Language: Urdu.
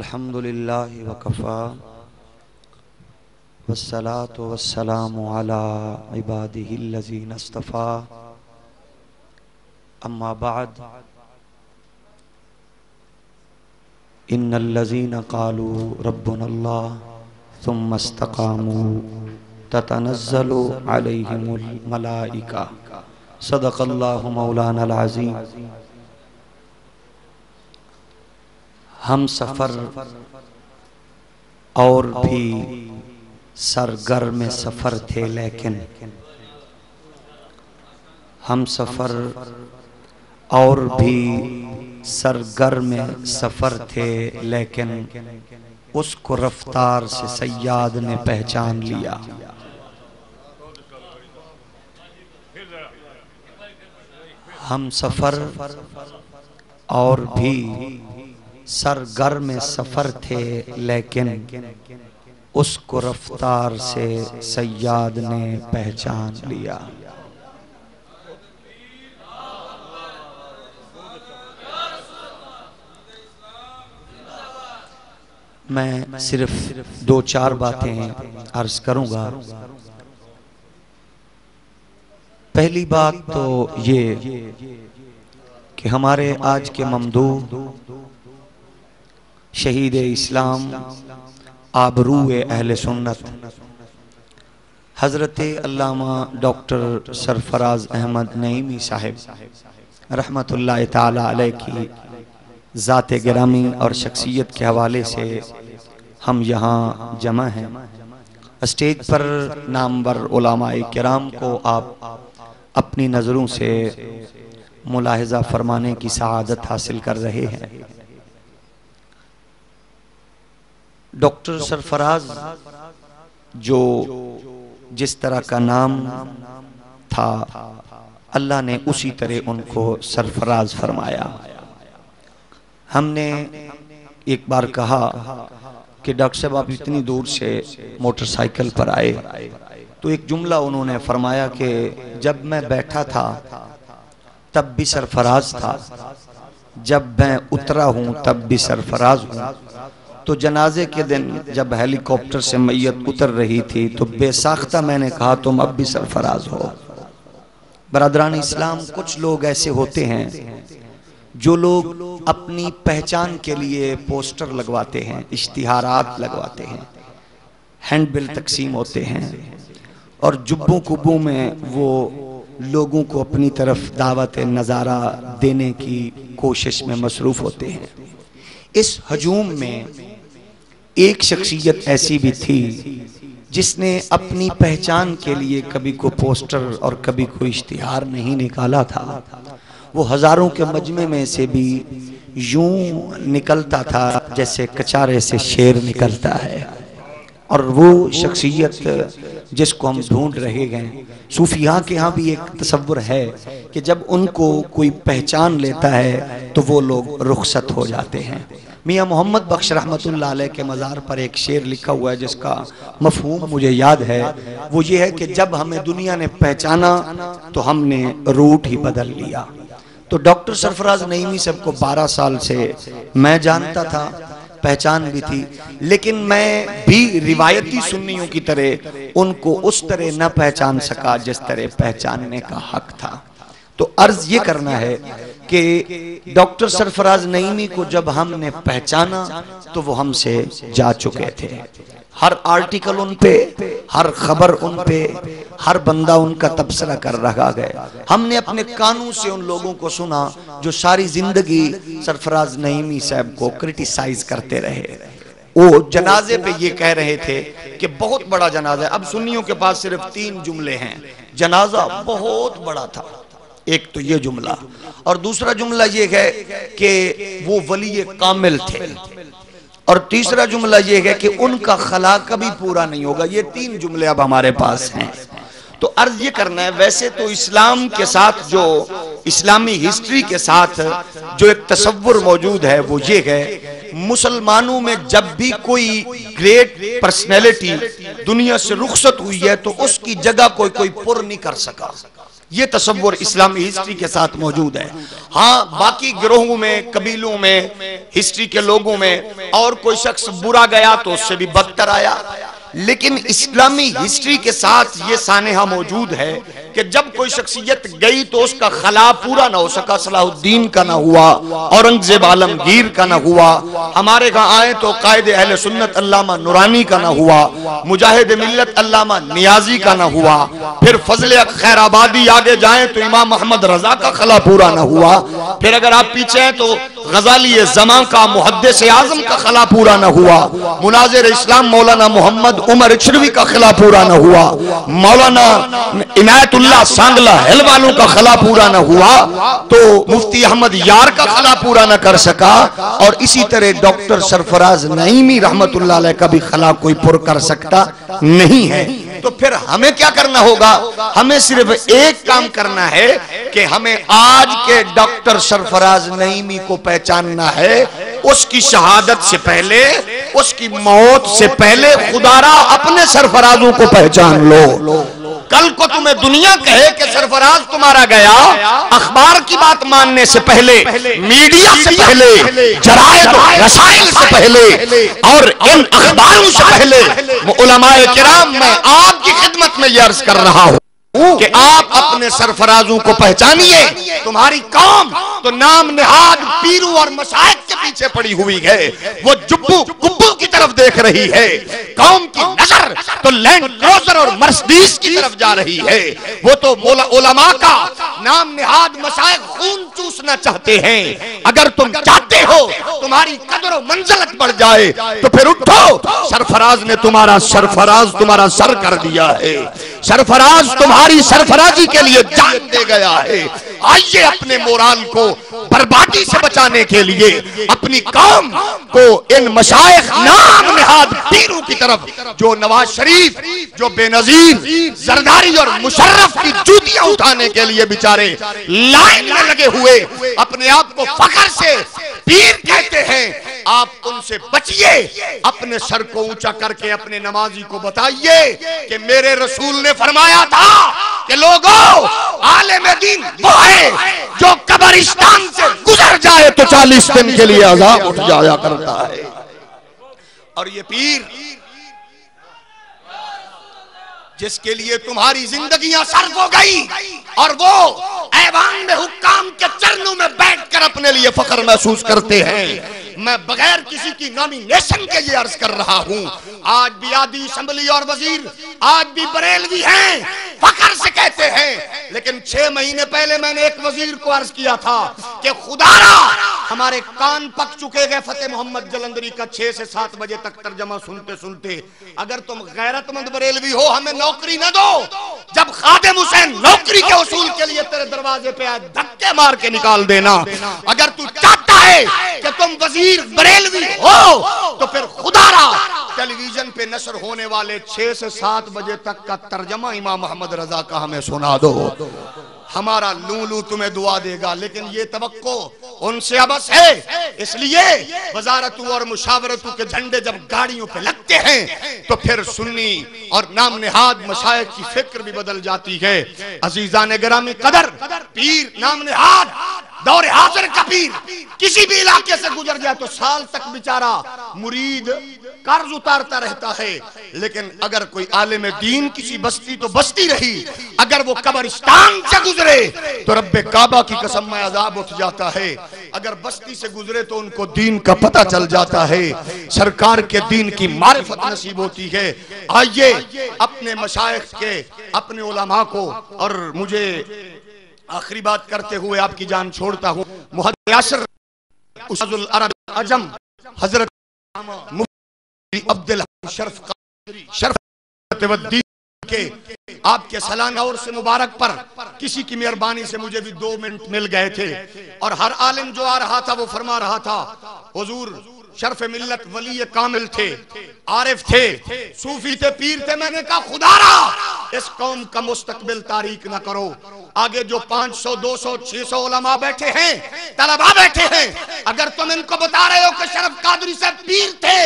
الحمد للہ وکفا والصلاة والسلام على عباده الذين اصطفى اما بعد، ان الذين قالوا ربنا الله ثم استقاموا تتنزل عليهم الملائكة صدق الله مولانا العظيم ہم سفر اور بھی سرگرم سفر تھے، لیکن ہم سفر اور بھی سرگرم سفر تھے، لیکن اس کو رفتار سے سیاد نے پہچان لیا۔ ہم سفر اور بھی سرگرم سفر تھے، لیکن اس کو رفتار سے سیاد نے پہچان لیا۔ میں صرف دو چار باتیں عرض کروں گا۔ پہلی بات تو یہ کہ ہمارے آج کے ممدو شہید اسلام آبرو اہل سنت۔ حضرت علامہ ڈاکٹر سرفراز احمد نعیمی صاحب رحمت اللہ تعالی علیہ کی ذات گرامی اور شخصیت کے حوالے سے ہم یہاں جمع ہیں۔ اسٹیج پر نامور علماء کرام کو آپ اپنی نظروں سے ملاحظہ فرمانے کی سعادت حاصل کر رہے ہیں۔ ڈاکٹر سرفراز، جو جس طرح کا نام تھا، اللہ نے اسی طرح ان کو سرفراز فرمایا۔ ہم نے ایک بار کہا کہ ڈاکٹر صاحب، آپ اتنی دور سے موٹر سائیکل پر آئے۔ تو ایک جملہ انہوں نے فرمایا کہ جب میں بیٹھا تھا، تب بھی سرفراز تھا۔ جب میں اترا ہوں، تب بھی سرفراز ہوں۔ تو جنازے کے دن جب ہیلی کاپٹر سے میت اتر رہی تھی تو بے ساختہ میں نے کہا تم اب بھی سرفراز ہو۔ برادران اسلام، کچھ لوگ ایسے ہوتے ہیں جو لوگ اپنی پہچان کے لیے پوسٹر لگواتے ہیں، اشتہارات لگواتے ہیں، ہینڈ بل تقسیم ہوتے ہیں اور جبوں کبوں میں وہ لوگوں کو اپنی طرف دعوت نظارہ دینے کی کوشش میں مصروف ہوتے ہیں۔ اس ہجوم میں ایک شخصیت ایسی بھی تھی جس نے اپنی پہچان کے لیے کبھی کو پوسٹر اور کبھی کوئی اشتہار نہیں نکالا تھا۔ وہ ہزاروں کے مجمع میں سے بھی یوں نکلتا تھا جیسے کچارے سے شیر نکلتا ہے۔ اور وہ شخصیت جس کو ہم ڈھونڈ رہے گئے صوفیاء کے ہاں بھی ایک تصور ہے کہ جب ان کو کوئی پہچان لیتا ہے تو وہ لوگ رخصت ہو جاتے ہیں۔ میاں محمد بخش رحمت اللہ علیہ کے مزار پر ایک شیر لکھا ہوا ہے جس کا مفہوم مجھے یاد ہے۔ وہ یہ ہے کہ جب ہمیں دنیا نے پہچانا تو ہم نے روٹ ہی بدل لیا۔ تو ڈاکٹر سرفراز نعیمی سب کو بارہ سال سے میں جانتا تھا پہچان بھی تھی۔ لیکن میں بھی روایتی سنیوں کی طرح ان کو اس طرح نہ پہچان سکا جس طرح پہچاننے کا حق تھا۔ تو عرض یہ کرنا ہے کہ ڈاکٹر سرفراز نعیمی کو جب ہم نے پہچانا تو وہ ہم سے جا چکے تھے۔ ہر آرٹیکل ان پہ، ہر خبر ان پہ، ہر بندہ ان کا تبصرہ کر رہا گئے ہم نے اپنے کانوں سے ان لوگوں کو سنا جو ساری زندگی سرفراز نعیمی صاحب کو کرٹیسائز کرتے رہے۔ وہ جنازے پہ یہ کہہ رہے تھے کہ بہت بڑا جنازہ ہے۔ اب سنیوں کے پاس صرف تین جملے ہیں۔ جنازہ بہت بڑا تھا۔ ایک تو یہ جملہ۔ اور دوسرا جملہ یہ ہے کہ وہ ولی کامل تھے۔ اور تیسرا جملہ یہ ہے کہ ان کا خلا کبھی پورا نہیں ہوگا۔ یہ تین جملے اب ہمارے پاس ہیں۔ تو عرض یہ کرنا ہے، ویسے تو اسلام کے ساتھ جو اسلامی ہسٹری کے ساتھ جو ایک تصور موجود ہے، وہ یہ ہے، مسلمانوں میں جب بھی کوئی گریٹ پرسنیلٹی دنیا سے رخصت ہوئی ہے، تو اس کی جگہ کوئی کوئی پر نہیں کر سکا۔ یہ تصور اسلامی ہسٹری کے ساتھ موجود ہے۔ ہاں باقی گروہوں میں، قبیلوں میں، ہسٹری کے لوگوں میں اور کوئی شخص برا گیا تو اس سے بھی بدتر آیا۔ لیکن اسلامی ہسٹری کے ساتھ یہ سانحہ موجود ہے کہ جب کوئی شخصیت گئی تو اس کا خلا پورا نہ ہو سکا، صلاح الدین کا نہ ہوا، اورنگزیب عالمگیر کا نہ ہوا، ہمارے گاں آئے تو قائد اہل سنت علامہ نورانی کا نہ ہوا، مجاہد ملت علامہ نیازی کا نہ ہوا، پھر فضل خیر آبادی آگے جائیں تو امام محمد رضا کا خلا پورا نہ ہوا۔ پھر اگر آپ پیچھے ہیں تو غزالی زمان کا محدث اعظم کا خلا پورا نہ ہوا، مناظر اسلام مولانا محمد عمر اچھروی کا خلا پورا نہ ہوا، مولانا عنایت اللہ سانگلہ ہل والوں کا خلا پورا نہ ہوا تو مفتی احمد یار کا خلا پورا نہ کر سکا اور اسی طرح ڈاکٹر سرفراز نعیمی رحمت اللہ علیہ کا بھی خلا کوئی پر کر سکتا نہیں ہے۔ تو پھر ہمیں کیا کرنا ہوگا؟ ہمیں صرف ایک کام کرنا ہے کہ ہمیں آج کے ڈاکٹر سرفراز نعیمی کو پہچاننا ہے، اس کی شہادت سے پہلے اس کی موت سے پہلے خدا را اپنے سرفرازوں کو پہچان لو۔ کل کو تمہیں دنیا کہے کہ سرفراز تمہارا گیا، اخبار کی بات ماننے سے پہلے، میڈیا سے پہلے، جرائد، رسائل سے پہلے، اور ان اخباروں سے پہلے۔ علماء کرام، میں آپ کی خدمت میں یہ عرض کر رہا ہوں کہ آپ اپنے سرفرازوں کو پہچانیے۔ تمہاری قوم تو نام نہاد، پیرو اور مشاہد پیچھے پڑی ہوئی ہے، وہ جبو گبو کی طرف دیکھ رہی ہے۔ قوم کی نظر تو لینڈ کروزر اور مرسڈیز کی طرف جا رہی ہے۔ وہ تو علماء کا نام نہاد مشاہد خون چوسنا چاہتے ہیں۔ اگر تم چاہتے ہو تمہاری قدر و منزلت بڑھ جائے، تو پھر اٹھو۔ سرفراز نے تمہارا سرفراز تمہارا سر کر دیا ہے۔ سرفراز تمہاری سرفرازی کے لیے جان دے گیا ہے۔ آئیے اپنے مورال کو بربادی سے بچانے کے لیے، اپنی قوم کو ان مشایخ نام نہاد پیروں کی طرف، جو نواز شریف، جو بے نظیر، زرداری اور مشرف کی جوتیاں اٹھانے کے لیے بچارے لائن میں لگے ہوئے، اپنے آپ کو فخر سے پیر کہتے ہیں۔ آپ ان سے بچئے، اپنے سر کو اونچا کر کے اپنے نمازی کو بتائیے کہ میرے رسول نے فرمایا تھا کہ لوگوں عالم دین وہ ہے جو قبرستان سے گزر جائے تو چالیس دن کے لیے عذاب اٹھ جایا کرتا ہے۔ اور یہ پیر جس کے لیے تمہاری زندگیاں صرف ہو گئی اور وہ ایوان میں حکام کے چرنوں میں بیٹھ کر اپنے لیے فخر محسوس کرتے ہیں۔ میں بغیر کسی کی نامینیشن کے یہ عرض کر رہا ہوں۔ آج بھی آدھی اسمبلی اور وزیر، آج بھی بریلوی ہیں۔ فخر سے کہتے ہیں، لیکن چھ مہینے پہلے میں نے ایک وزیر کو عرض کیا تھا کہ خدا را ہمارے کان پک چکے گئے فتح محمد جلندری کا چھ سے سات بجے تک ترجمہ سنتے سنتے۔ اگر تم غیرت مند بریلوی ہو، ہمیں نوکری نہ دو۔ جب خادم حسین نوکری کے اصول کے لیے تیرے دروازے پہ آئے، دھکے مار کے نکال دینا۔ اگر تو چاہتا ہے کہ تم وزیر بریلوی ہو، تو پھر خدا را۔ ٹیلی ویژن پہ نشر ہونے والے چھ سے سات بجے تک کا ترجمہ امام محمد رضا کا ہمیں سنا دو۔ ہمارا لولو تمہیں دعا دے گا، لیکن یہ توقع ان سے عبس ہے۔ اس لیے وزارتوں اور مشاورتوں کے جھنڈے جب گاڑیوں پہ لگتے ہیں، تو پھر سنی اور نام نہاد مشاہد کی فکر بھی بدل جاتی ہے۔ عزیزان گرامی، قدر، پیر نام نہاد۔ دور حاضر کا پیر کسی بھی علاقے سے گزر جائے تو سال تک بیچارہ مرید قرض اتارتا رہتا ہے۔ لیکن اگر کوئی عالم دین کسی بستی تو بستی رہی، اگر وہ قبرستان سے گزرے تو رب کعبہ کی قسم میں عذاب اٹھ جاتا ہے۔ اگر بستی سے گزرے تو ان کو دین کا پتہ چل جاتا ہے۔ سرکار کے دین کی معرفت نصیب ہوتی ہے۔ آئیے اپنے مشایخ کے، اپنے علماء کو اور مجھے آخری بات کرتے ہوئے آپ کی جان چھوڑتا ہوں۔ محد یاسر اسد العرب عجم حضرت مفتی عبدالحم شرف شرف ودین کے آپ کے سلانہ اور سے مبارک پر کسی کی مہربانی سے مجھے بھی دو منٹ مل گئے تھے۔ اور ہر عالم جو آ رہا تھا وہ فرما رہا تھا، حضور شرف ملت ولی کامل تھے، عارف تھے، صوفی تھے پیر تھے میں نے کہا، خدا را، اس قوم کا مستقبل تاریخ نہ کرو۔ آگے جو پانچ سو، دو سو، چھ سو علماء بیٹھے ہیں طلبہ بیٹھے ہیں، اگر تم ان کو بتا رہے ہو کہ شرف قادری سے پیر تھے